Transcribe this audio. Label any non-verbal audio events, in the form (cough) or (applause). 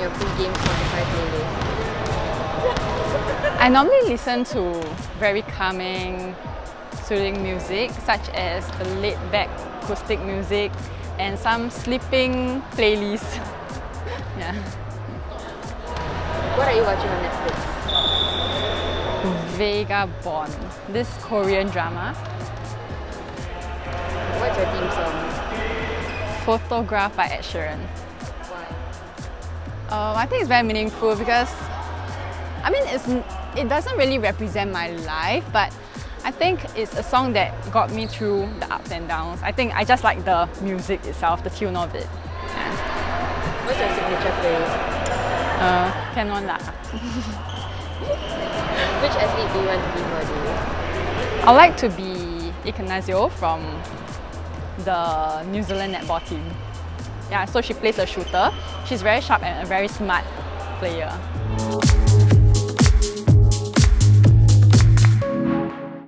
your pre-game Spotify playlist? I normally listen to very calming, soothing music such as the laid-back acoustic music and some sleeping playlists. (laughs) yeah. What are you watching on Netflix? Vega Bond, this Korean drama. What's your theme song? Photograph by Ed Sheeran. Um, I think it's very meaningful because, I mean, it's, it doesn't really represent my life, but I think it's a song that got me through the ups and downs. I think I just like the music itself, the tune of it. Yeah. What's your signature phrase? Uh, can one lah. (laughs) Which athlete do you want to be for? I'd like to be Ekenasio from the New Zealand netball team. Yeah, so she plays a shooter. She's very sharp and a very smart player.